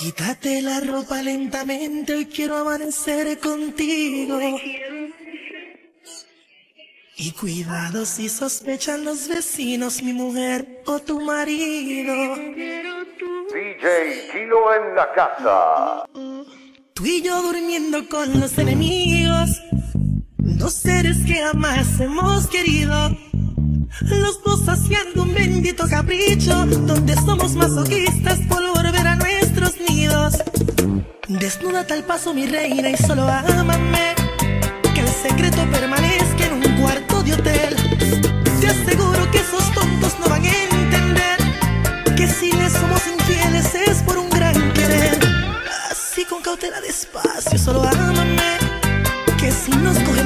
Quítate la ropa lentamente, hoy quiero amanecer contigo. Y cuidado si sospechan los vecinos, mi mujer o tu marido. DJ Kilo en la casa. Tú y yo durmiendo con los enemigos, dos seres que jamás hemos querido. Los dos haciendo un bendito capricho, donde somos masoquistas por nidos. Desnuda tal paso mi reina y solo ámame, que el secreto permanezca en un cuarto de hotel. Te aseguro que esos tontos no van a entender que si les somos infieles es por un gran querer. Así con cautela despacio, solo ámame, que si nos coge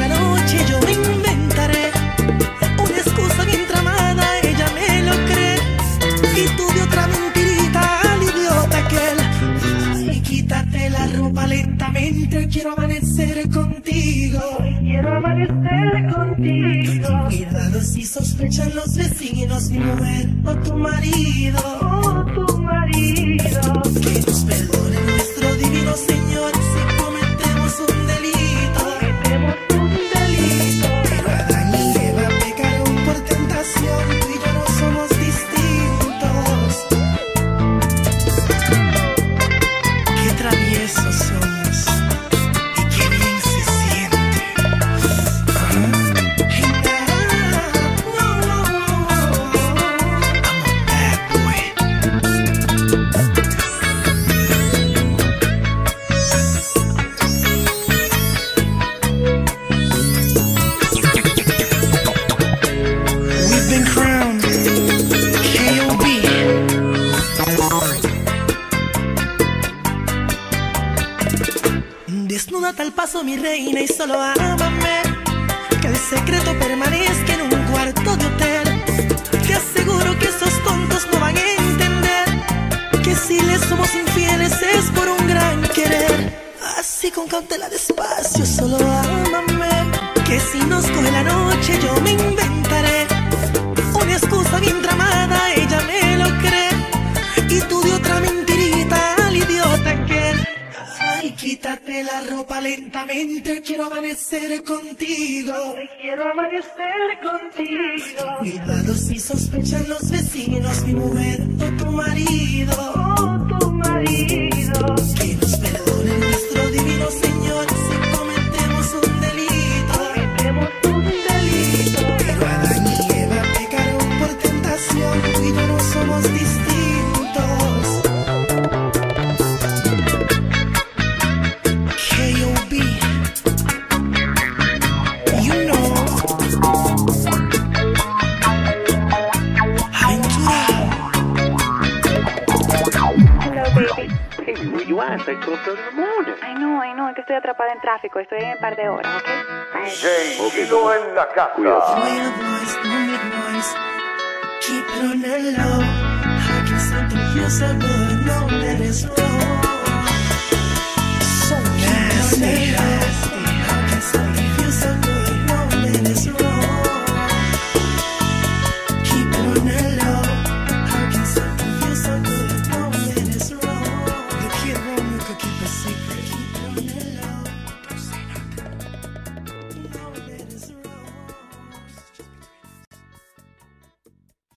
quiero amanecer contigo. Quiero amanecer contigo. Cuidado si sospechan los vecinos, mi mujer o tu marido. O tu marido. Desnuda tal paso mi reina y solo ámame. Que el secreto permanezca en un cuarto de hotel. Te aseguro que esos tontos no van a entender Que si les somos infieles es por un gran querer. Así con cautela despacio solo ámame. Que si nos coge la noche yo me inventaré lentamente, quiero amanecer contigo. Quiero amanecer contigo. Cuidado si sospechan los vecinos, mi mujer o tu marido. O tu marido. Que nos perdone nuestro divino Señor si cometemos un delito. Cometemos un delito. Pero Adán y Eva pecaron por tentación, y no somos distintos. You at? It's like 12:30 in the morning. Ay, no, ay, no, es que estoy atrapada en tráfico. Estoy en un par de horas, ¿ok? DJ Kilo en la casa. Way the voice, no make noise. Keep it on the low. How can something feel so good? No, let it slow.